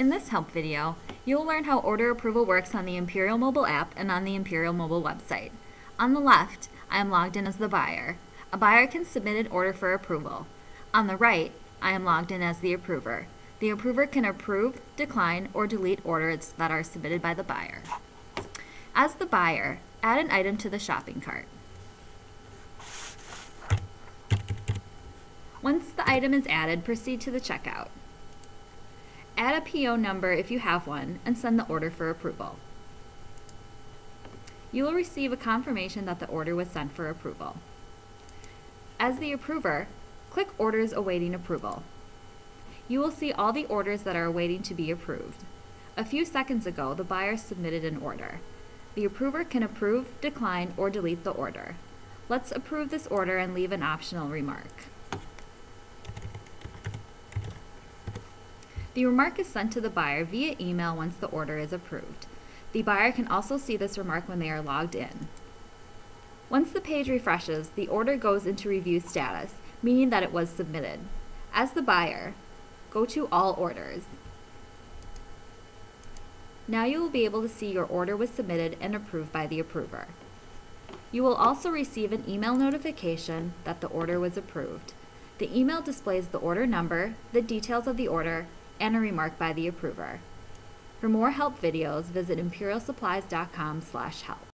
In this help video, you'll learn how order approval works on the Imperial mobile app and on the Imperial mobile website. On the left, I am logged in as the buyer. A buyer can submit an order for approval. On the right, I am logged in as the approver. The approver can approve, decline, or delete orders that are submitted by the buyer. As the buyer, add an item to the shopping cart. Once the item is added, proceed to the checkout. Add a PO number if you have one and send the order for approval. You will receive a confirmation that the order was sent for approval. As the approver, click Orders Awaiting Approval. You will see all the orders that are awaiting to be approved. A few seconds ago, the buyer submitted an order. The approver can approve, decline, or delete the order. Let's approve this order and leave an optional remark. The remark is sent to the buyer via email once the order is approved. The buyer can also see this remark when they are logged in. Once the page refreshes, the order goes into review status, meaning that it was submitted. As the buyer, go to All Orders. Now you will be able to see your order was submitted and approved by the approver. You will also receive an email notification that the order was approved. The email displays the order number, the details of the order, and a remark by the approver. For more help videos, visit imperialsupplies.com/help.